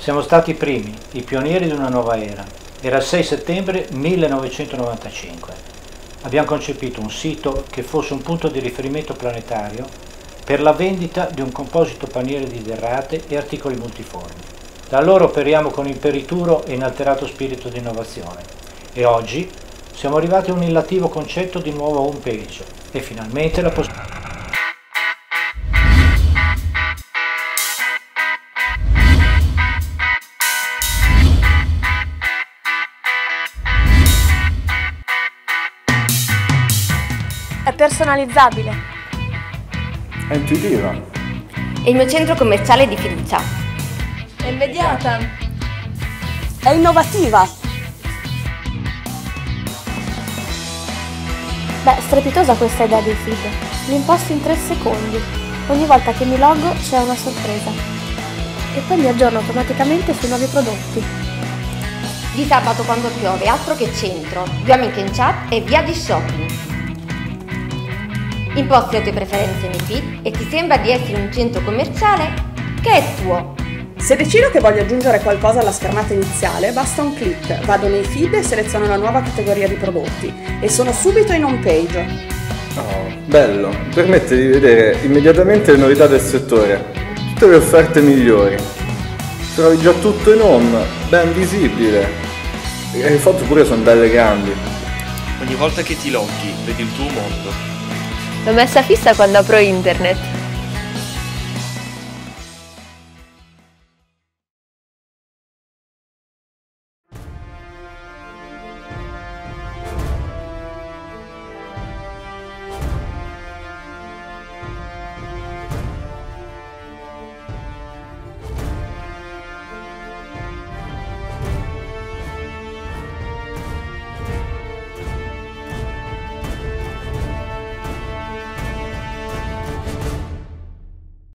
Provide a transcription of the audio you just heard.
Siamo stati i primi, i pionieri di una nuova era. Era il 6 settembre 1995. Abbiamo concepito un sito che fosse un punto di riferimento planetario per la vendita di un composito paniere di derrate e articoli multiformi. Da allora operiamo con imperituro e inalterato spirito di innovazione e oggi siamo arrivati a un illativo concetto di nuova home page e finalmente la possibilità È personalizzabile. È intuitiva. È il mio centro commerciale di fiducia. È immediata. È innovativa. Beh, strepitosa questa idea dei feed. L'imposto in 3 secondi. Ogni volta che mi logo c'è una sorpresa. E poi mi aggiorno automaticamente sui nuovi prodotti. Di sabato quando piove, altro che centro, due amiche in chat e via di shopping. Imposti le tue preferenze nei feed e ti sembra di essere un centro commerciale che è tuo. Se decido che voglio aggiungere qualcosa alla schermata iniziale, basta un clic, vado nei feed e seleziono la nuova categoria di prodotti e sono subito in home page. Oh, bello, permette di vedere immediatamente le novità del settore, tutte le offerte migliori. Trovi già tutto in home, ben visibile. E le foto pure sono belle grandi. Ogni volta che ti loghi, vedi il tuo mondo. L'ho messa fissa quando apro internet.